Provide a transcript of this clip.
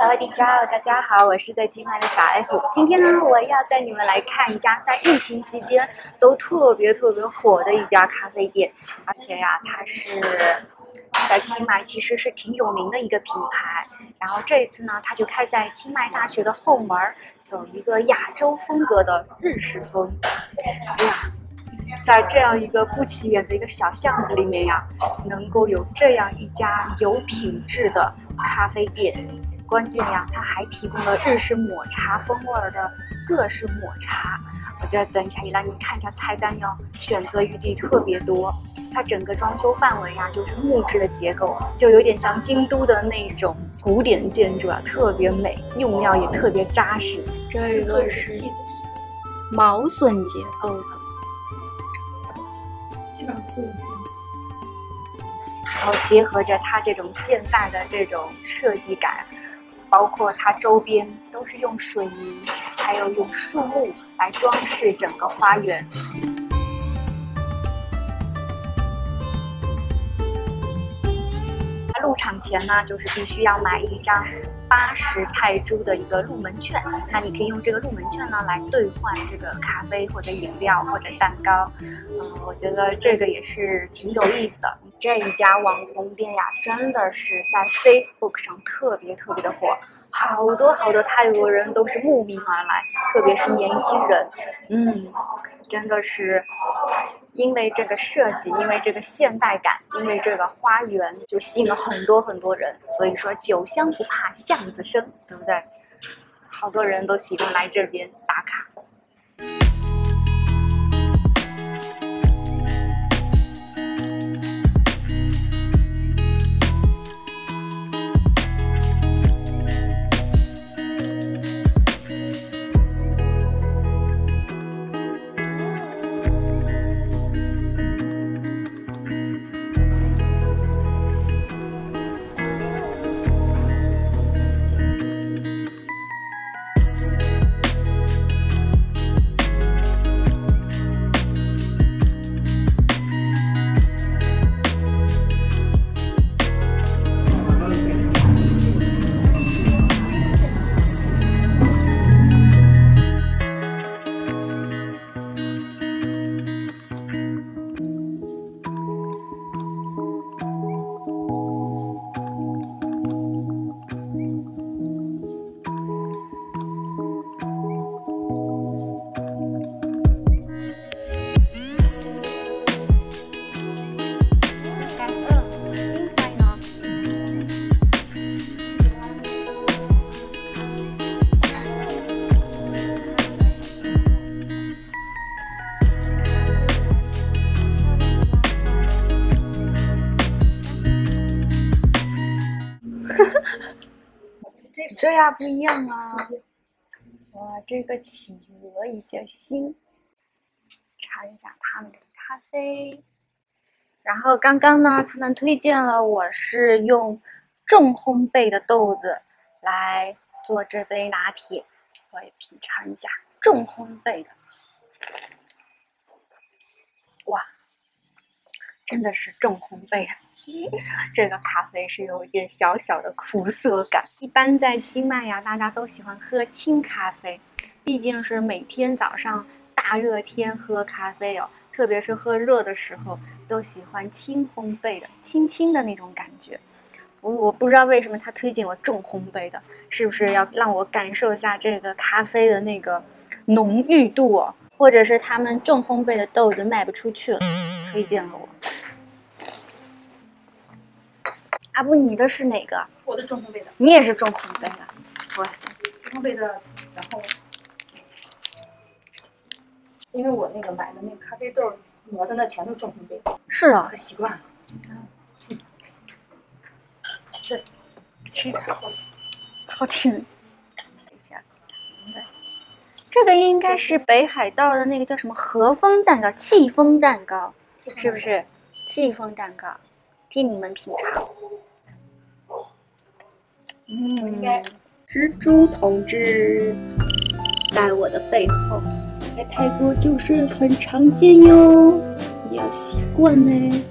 萨瓦迪卡，大家好，我是在金麦的小 F。今天呢，我要带你们来看一家在疫情期间都特别特别火的一家咖啡店，而且呀，它是在清迈其实是挺有名的一个品牌。然后这一次呢，它就开在清迈大学的后门，走一个亚洲风格的日式风。哎呀！在这样一个不起眼的一个小巷子里面呀，能够有这样一家有品质的咖啡店，关键呀，它还提供了日式抹茶风味的各式抹茶。我再等一下，一来你看一下菜单哟，选择余地特别多。它整个装修范围呀，就是木质的结构，就有点像京都的那种古典建筑啊，特别美，用料也特别扎实。这个是毛笋结构的。然后结合着它这种现代的这种设计感，包括它周边都是用水泥，还有用树木来装饰整个花园。入场前呢，就是必须要买一张八十泰铢的一个入门券。那你可以用这个入门券呢来兑换这个咖啡或者饮料或者蛋糕。嗯，我觉得这个也是挺有意思的。这一家网红店呀，真的是在 Facebook 上特别特别的火，好多好多泰国人都是慕名而来，特别是年轻人。嗯，真的是。因为这个设计，因为这个现代感，因为这个花园，就吸引了很多很多人。所以说，酒香不怕巷子深，对不对？好多人都喜欢来这边这呀不一样啊！哇，这个企鹅一颗心，尝一下他们的咖啡。然后刚刚呢，他们推荐了我是用重烘焙的豆子来做这杯拿铁，我也品尝一下重烘焙的。真的是重烘焙的，这个咖啡是有一点小小的苦涩感。一般在清迈呀，大家都喜欢喝清咖啡，毕竟是每天早上大热天喝咖啡哦，特别是喝热的时候，都喜欢轻烘焙的、轻轻的那种感觉。我我不知道为什么他推荐我重烘焙的，是不是要让我感受一下这个咖啡的那个浓郁度哦？或者是他们重烘焙的豆子卖不出去了，推荐了阿布，你的是哪个？我的中烘焙的。你也是中烘焙的。我烘焙的，然后，因为我那个买的那个咖啡豆磨的那全都是重烘焙。是啊，可习惯了。是，是好听。这个应该是北海道的那个叫什么和风蛋糕、戚风蛋糕，是不是？戚风蛋糕，替你们品尝。嗯，蜘蛛同志在我的背后，在泰国就是很常见哟，你要习惯呢。